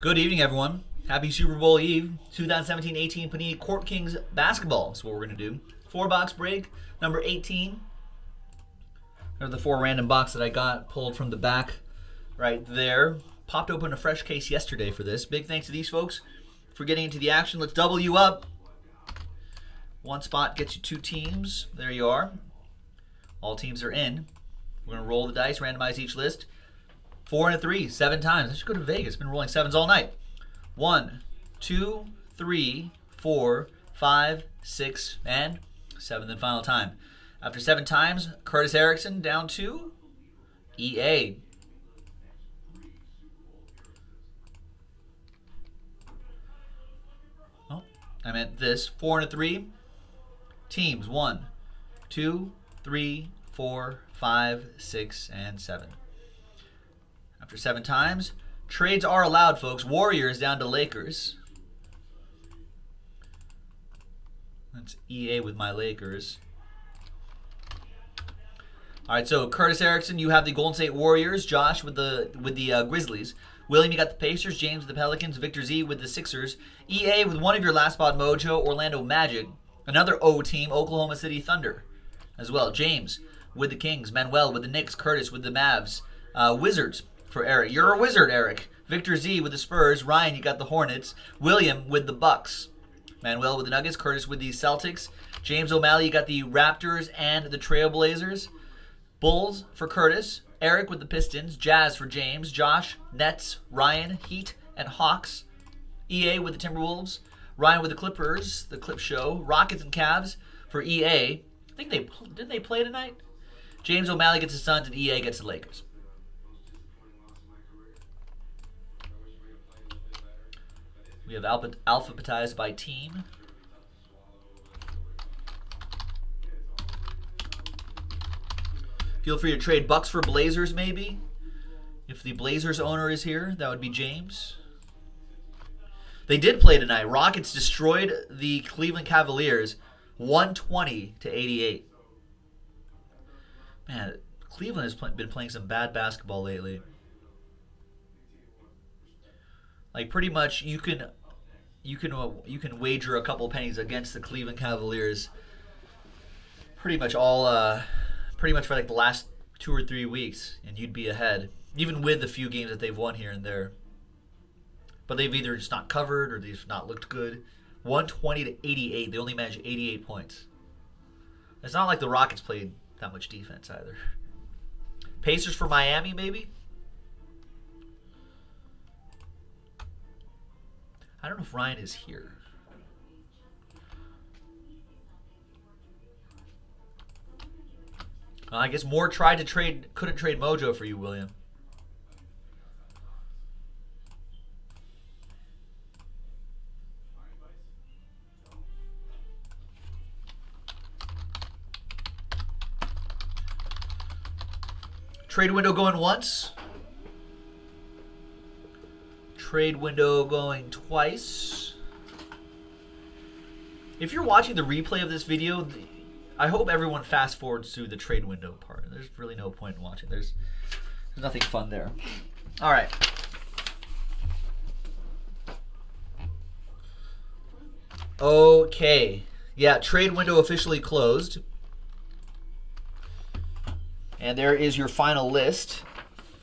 Good evening, everyone. Happy Super Bowl Eve, 2017-18 Panini Court Kings basketball. That's what we're gonna do. Four box break, number 18. They're the four random box that I got pulled from the back right there. Popped open a fresh case yesterday for this. Big thanks to these folks for getting into the action. Let's double you up. One spot gets you two teams. There you are. All teams are in. We're gonna roll the dice, randomize each list. Four and a three, seven times. I should go to Vegas. Been rolling sevens all night. One, two, three, four, five, six, and seventh and final time. After seven times, Curtis Erickson down to EA. Oh, I meant this. Four and a three. Teams. One, two, three, four, five, six, and seven. After seven times, trades are allowed, folks. Warriors down to Lakers. That's EA with my Lakers. All right, so Curtis Erickson, you have the Golden State Warriors. Josh with the with the uh, Grizzlies. William, you got the Pacers. James with the Pelicans. Victor Z with the Sixers. EA with one of your last spot mojo, Orlando Magic. Another O team, Oklahoma City Thunder, as well. James with the Kings. Manuel with the Knicks. Curtis with the Mavs. Uh, Wizards for Eric. You're a wizard, Eric. Victor Z with the Spurs. Ryan, you got the Hornets. William with the Bucks. Manuel with the Nuggets. Curtis with the Celtics. James O'Malley, you got the Raptors and the Trailblazers. Bulls for Curtis. Eric with the Pistons. Jazz for James. Josh, Nets, Ryan, Heat, and Hawks. EA with the Timberwolves. Ryan with the Clippers, the Clip Show. Rockets and Cavs for EA. I think they didn't they play tonight. James O'Malley gets the Suns and EA gets the Lakers. We have alpha alphabetized by team. Feel free to trade Bucks for Blazers, maybe. If the Blazers owner is here, that would be James. They did play tonight. Rockets destroyed the Cleveland Cavaliers 120 to 88. Man, Cleveland has been playing some bad basketball lately. Like pretty much you can you can uh, you can wager a couple pennies against the Cleveland Cavaliers pretty much all uh pretty much for like the last two or three weeks and you'd be ahead even with the few games that they've won here and there. But they've either just not covered or they've not looked good. 120 to 88 they only managed 88 points. It's not like the rockets played that much defense either. Pacers for miami maybe i don't know if ryan is here I guess Moore tried to trade, couldn't trade Mojo for you, William. Trade window going once. Trade window going twice. If you're watching the replay of this video, I hope everyone fast forwards to the trade window part. There's really no point in watching. There's, there's nothing fun there. All right. Okay. Yeah, trade window officially closed. And there is your final list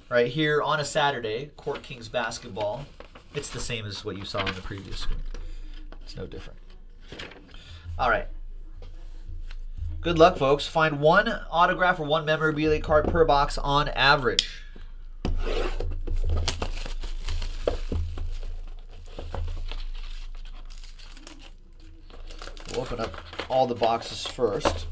right here on a Saturday, Court Kings basketball. It's the same as what you saw on the previous screen. It's no different. All right. Good luck, folks. Find one autograph or one memorabilia card per box on average. We'll open up all the boxes first.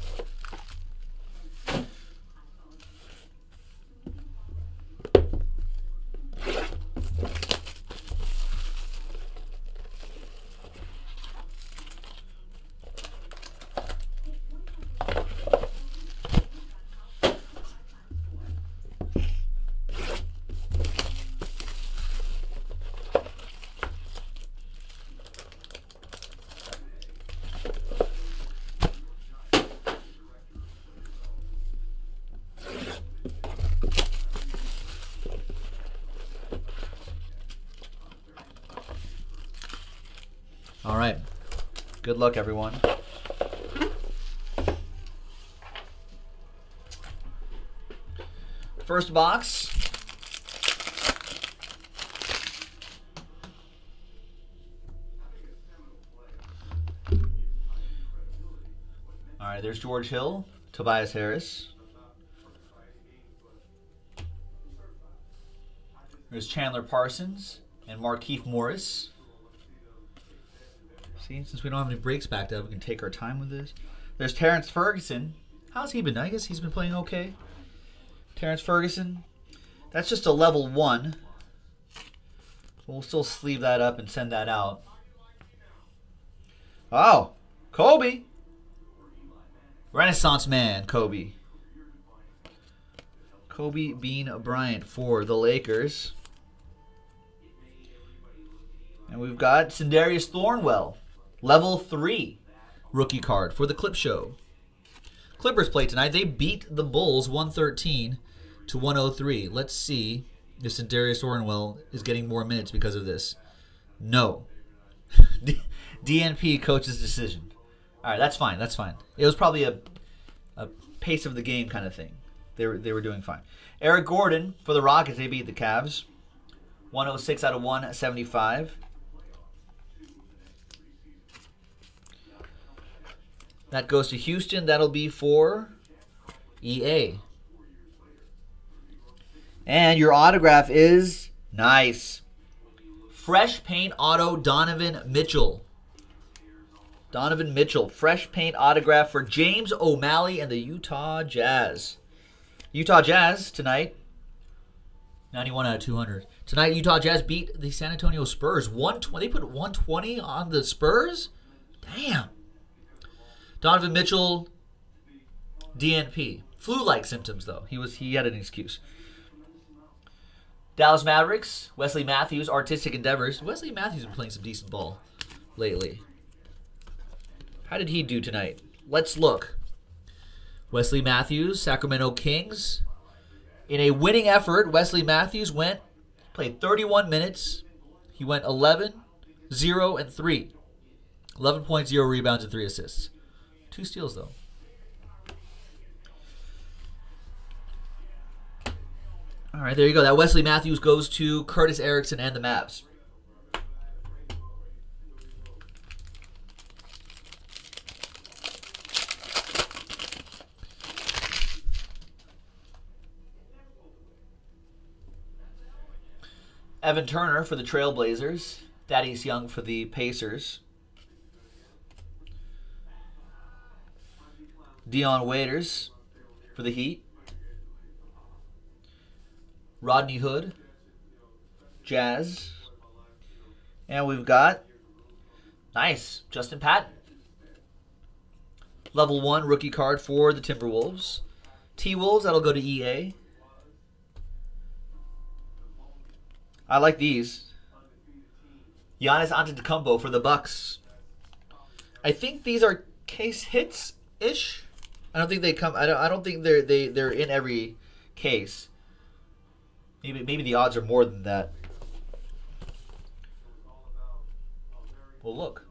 Good luck, everyone. First box. All right, there's George Hill, Tobias Harris. There's Chandler Parsons and Markieff Morris. See, since we don't have any breaks backed up, we can take our time with this. There's Terrence Ferguson. How's he been? I guess he's been playing okay. Terrence Ferguson. That's just a level one. We'll still sleeve that up and send that out. Oh, Kobe. Renaissance man, Kobe. Kobe Bean Bryant for the Lakers. And we've got Sindarius Thornwell, level 3 rookie card for the Clip Show. Clippers play tonight. They beat the Bulls 113 to 103. Let's see if Sindarius Thornwell is getting more minutes because of this. No. DNP coach's decision. All right, that's fine. That's fine. It was probably a, a pace of the game kind of thing. They were, they were doing fine. Eric Gordon for the Rockets. They beat the Cavs. 106 out of 175. That goes to Houston. That'll be for EA. And your autograph is nice. Fresh paint auto Donovan Mitchell. Donovan Mitchell, fresh paint autograph for James O'Malley and the Utah Jazz. Utah Jazz tonight, 91 out of 200. Tonight, Utah Jazz beat the San Antonio Spurs. 120. They put 120 on the Spurs? Damn. Donovan Mitchell, DNP. Flu-like symptoms, though. He was he had an excuse. Dallas Mavericks, Wesley Matthews, artistic endeavors. Wesley Matthews has been playing some decent ball lately. How did he do tonight? Let's look. Wesley Matthews, Sacramento Kings. In a winning effort, Wesley Matthews went, played 31 minutes. He went 11, 0, and 3. 11.0 rebounds and 3 assists. Two steals, though. All right, there you go. That Wesley Matthews goes to Curtis Erickson and the Mavs. Evan Turner for the Trailblazers. Thaddeus Young for the Pacers. Dion Waiters for the Heat. Rodney Hood, Jazz. And we've got, nice, Justin Patton. Level 1 rookie card for the Timberwolves. T-Wolves, that'll go to EA. I like these. Giannis Antetokounmpo for the Bucks. I think these are case hits ish. I don't think they come. I don't. I don't think they're they they're in every case. Maybe maybe the odds are more than that. Well, look.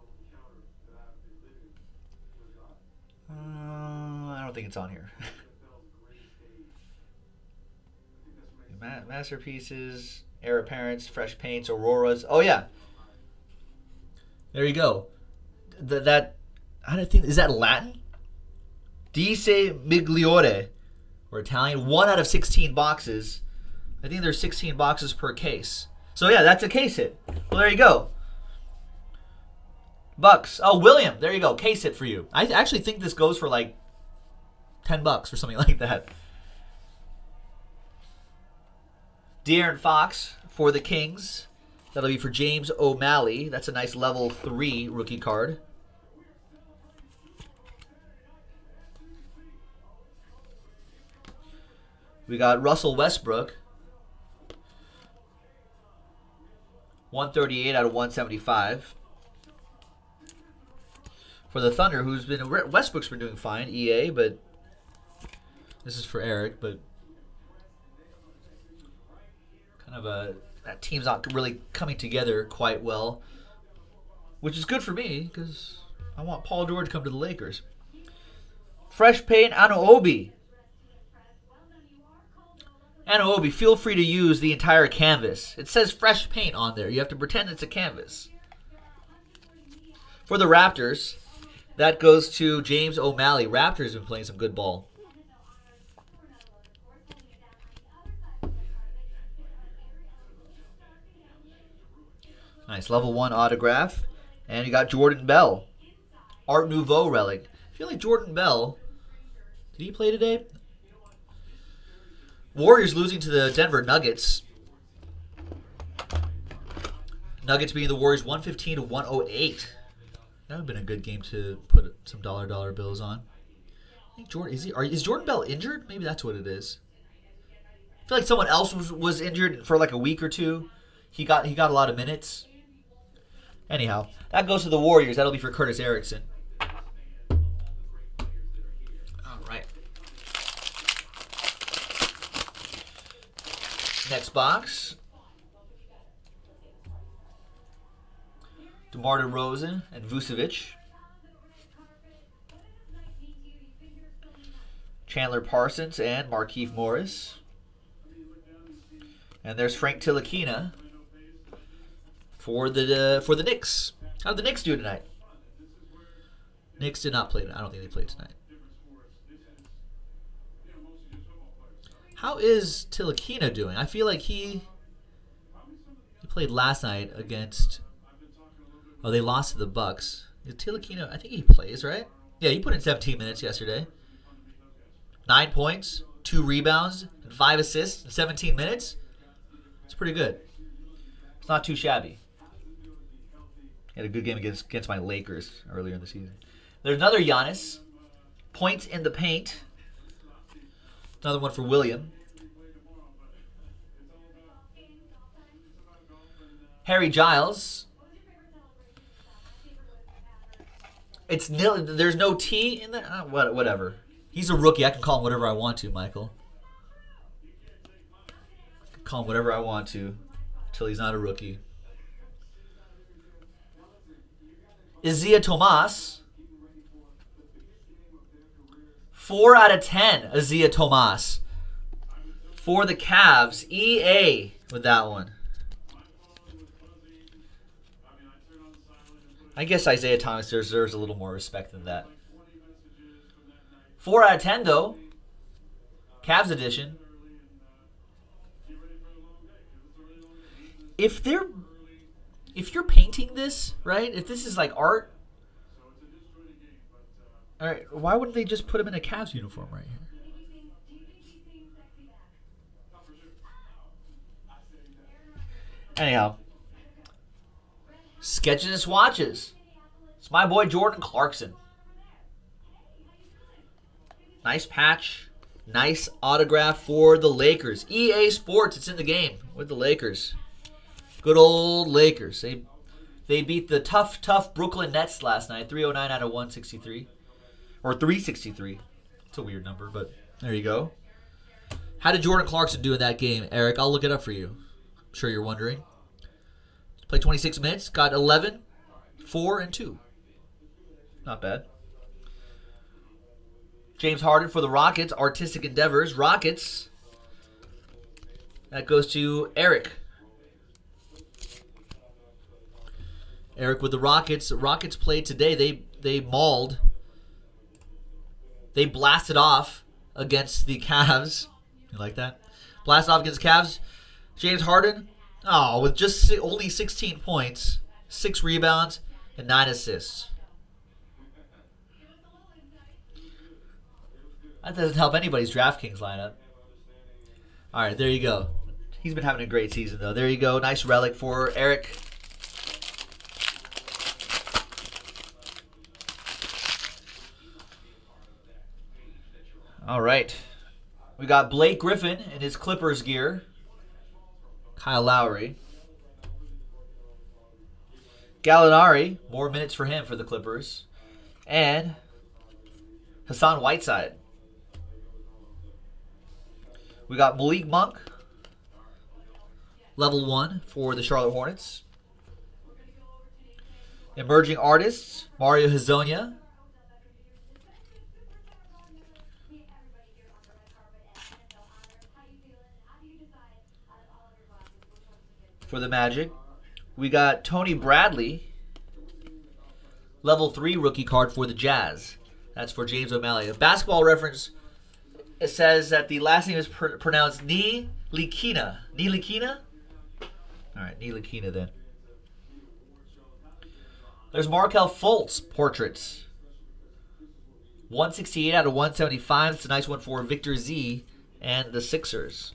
Uh, I don't think it's on here. Masterpieces, heir apparents, fresh paints, auroras. Oh yeah. There you go. Th- that I don't think is that Latin. Dice Migliore, or Italian. One out of sixteen boxes. I think there's 16 boxes per case. So yeah, that's a case hit. Well, there you go. Bucks. Oh, William. There you go. Case hit for you. I actually think this goes for like 10 bucks or something like that. De'Aaron Fox for the Kings. That'll be for James O'Malley. That's a nice level 3 rookie card. We got Russell Westbrook. 138 out of 175. For the Thunder, who's been Westbrook's been doing fine, EA, but this is for Eric, but kind of a that team's not really coming together quite well. which is good for me because I want Paul George to come to the Lakers. Fresh paint Anunoby. Anunoby, feel free to use the entire canvas. It says fresh paint on there. You have to pretend it's a canvas. For the Raptors, that goes to James O'Malley. Raptors been playing some good ball. Nice level one autograph. And you got Jordan Bell. Art Nouveau relic. I feel like Jordan Bell. Did he play today? Warriors losing to the Denver Nuggets. Nuggets being the Warriors 115 to 108. That would have been a good game to put some dollar dollar bills on. I think Jordan is he are, is Jordan Bell injured? Maybe that's what it is. I feel like someone else was, was injured for like a week or two. He got he got a lot of minutes. Anyhow, that goes to the Warriors. That'll be for Curtis Erickson. All right. Next box. DeMar DeRozan and Vucevic. Chandler Parsons and Markieff Morris. And there's Frank Ntilikina for the uh, for the Knicks. How did the Knicks do tonight? Knicks did not play. I don't think they played tonight. How is Ntilikina doing? I feel like he he played last night against. Oh, they lost to the Bucks. Ntilikina, I think he plays right. Yeah, he put in 17 minutes yesterday. Nine points, two rebounds, and five assists in 17 minutes. It's pretty good. It's not too shabby. He had a good game against against my Lakers earlier in the season. There's another Giannis. Points in the paint. Another one for William. Harry Giles. It's nil. There's no T in there. Uh, what, whatever. He's a rookie. I can call him whatever I want to, Michael. call him whatever I want to, until he's not a rookie. Isaiah Thomas. Four out of ten, Isaiah Thomas. For the Cavs, EA with that one. I guess Isaiah Thomas deserves a little more respect than that. Four out of ten, though. Cavs edition. If they're if you're painting this, right? If this is like art, all right, why wouldn't they just put him in a Cavs uniform right here? Anyhow, sketches and swatches. It's my boy Jordan Clarkson. Nice patch. Nice autograph for the Lakers. EA Sports, it's in the game with the Lakers. Good old Lakers. They they beat the tough, tough Brooklyn Nets last night, 309 out of 163. Or 363. It's a weird number, but there you go. How did Jordan Clarkson do in that game, Eric? I'll look it up for you. I'm sure you're wondering. Played 26 minutes, got 11, 4, and 2. Not bad. James Harden for the Rockets, Artistic Endeavors. Rockets. That goes to Eric. Eric with the Rockets. Rockets played today. They they mauled. They blasted off against the Cavs. You like that? Blast off against Cavs. James Harden. Oh, with just only 16 points, six rebounds, and nine assists. That doesn't help anybody's DraftKings lineup. All right, there you go. He's been having a great season, though. There you go. Nice relic for Eric. All right. We got Blake Griffin in his Clippers gear. Kyle Lowry. Gallinari, more minutes for him for the Clippers. And Hassan Whiteside. We got Malik Monk, level one for the Charlotte Hornets. Emerging artists, Mario Hezonja. For the Magic. We got Tony Bradley, level 3 rookie card for the Jazz. That's for James O'Malley. A basketball reference, it says that the last name is pr- pronounced Ni Likina. Ni Likina? All right, Ni Likina then. There's Markelle Fultz portraits. 168 out of 175. It's a nice one for Victor Z and the Sixers.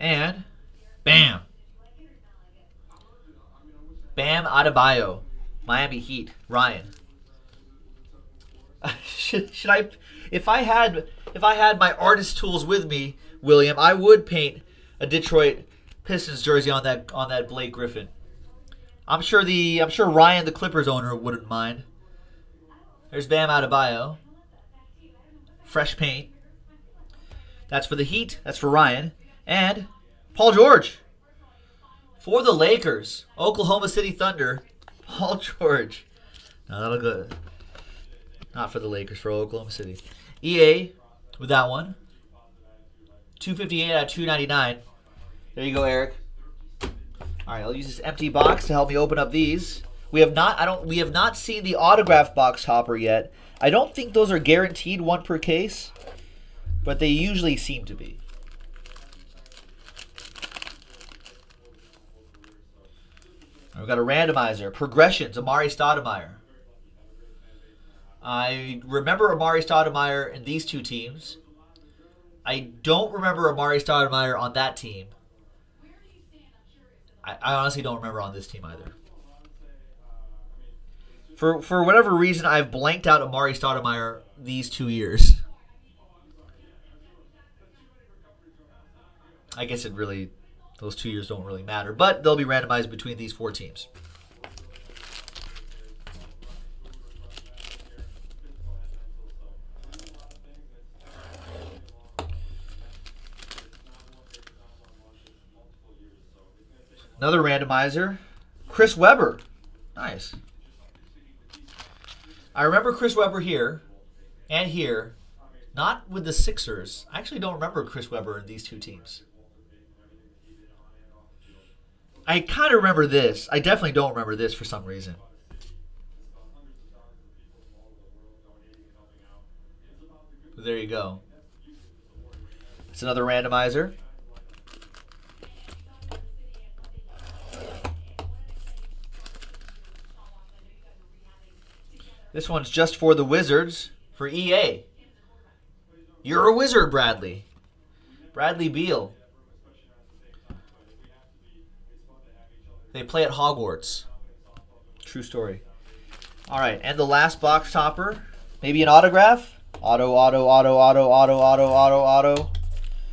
And bam. Bam Adebayo. Miami Heat. Ryan. should, should I if I had if I had my artist tools with me, William, I would paint a Detroit Pistons jersey on that on that Blake Griffin. I'm sure the I'm sure Ryan, the Clippers owner, wouldn't mind. There's Bam Adebayo. Fresh paint. That's for the Heat. That's for Ryan. And Paul George. For the Lakers. Oklahoma City Thunder. Paul George. Now that'll go. Not for the Lakers, for Oklahoma City. EA with that one. 258 out of 299. There you go, Eric. All right, I'll use this empty box to help me open up these. We have not I don't we have not seen the autograph box hopper yet. I don't think those are guaranteed one per case, but they usually seem to be. We've got a randomizer. Progressions, Amar'e Stoudemire. I remember Amar'e Stoudemire in these two teams. I don't remember Amar'e Stoudemire on that team. I, I honestly don't remember on this team either. For for whatever reason, I've blanked out Amar'e Stoudemire these two years. I guess it really, those two years don't really matter, but they'll be randomized between these four teams. Another randomizer. Chris Webber. Nice. I remember Chris Webber here and here. Not with the Sixers. I actually don't remember Chris Webber in these two teams. I kind of remember this. I definitely don't remember this for some reason. There you go. It's another randomizer. This one's just for the Wizards for EA. You're a wizard, Bradley. Bradley Beal. They play at Hogwarts. True story. All right, and the last box topper. Maybe an autograph? Auto, auto, auto, auto, auto, auto, auto, auto.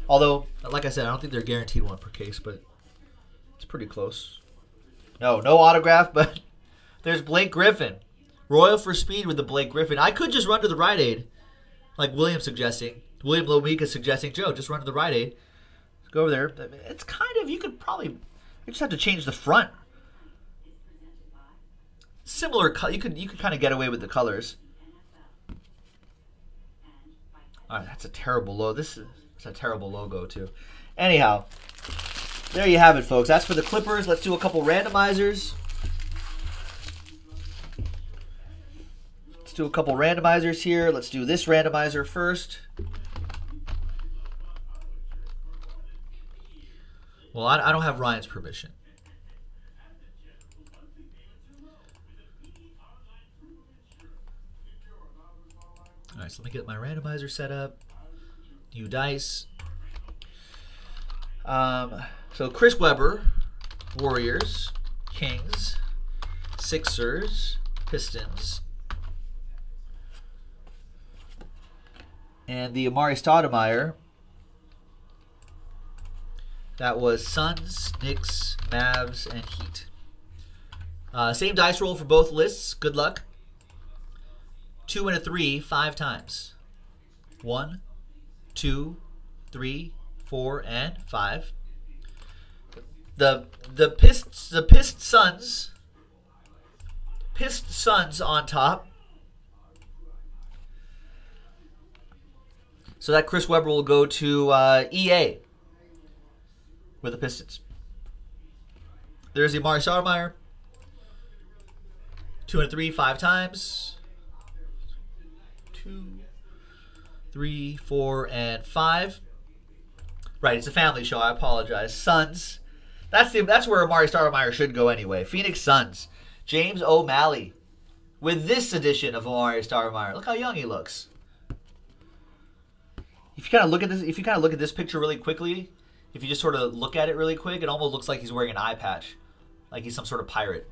Although, like I said, I don't think they're guaranteed one per case, but it's pretty close. No, no autograph, but there's Blake Griffin. Royal for speed with the Blake Griffin. I could just run to the Rite Aid, like William suggesting. William Lomika suggesting, Joe, just run to the Rite Aid. Go over there. It's kind of, you could probably, you just have to change the front. Similar, color. you could you could kind of get away with the colors. All right, that's a terrible logo. This is a terrible logo too. Anyhow, there you have it, folks. That's for the Clippers. Let's do a couple randomizers. Let's do a couple randomizers here. Let's do this randomizer first. Well, I, I don't have Ryan's permission. All right, so let me get my randomizer set up. New dice. Um, so Chris Webber, Warriors, Kings, Sixers, Pistons, And the Amar'e Stoudemire, that was Suns, Knicks, Mavs, and Heat. Uh, same dice roll for both lists. Good luck. Two and a three, five times. One, two, three, four, and five. The the Pist the Pist Suns. Pist Suns on top. So that Chris Webber will go to uh, EA with the Pistons. There's the Amar'e Stoudemire. Two and three, five times. Two, three, four, and five. Right, it's a family show. I apologize. Suns. That's the that's where Amar'e Stoudemire should go anyway. Phoenix Suns. James O'Malley with this edition of Amar'e Stoudemire. Look how young he looks. If you kind of look at this, if you kind of look at this picture really quickly, if you just sort of look at it really quick, it almost looks like he's wearing an eye patch, like he's some sort of pirate.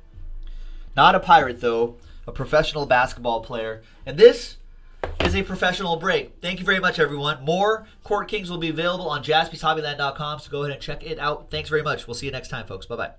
Not a pirate though, a professional basketball player. And this is a professional break. Thank you very much, everyone. More Court Kings will be available on jaspyshobbyland.com, so go ahead and check it out. Thanks very much. We'll see you next time, folks. Bye bye.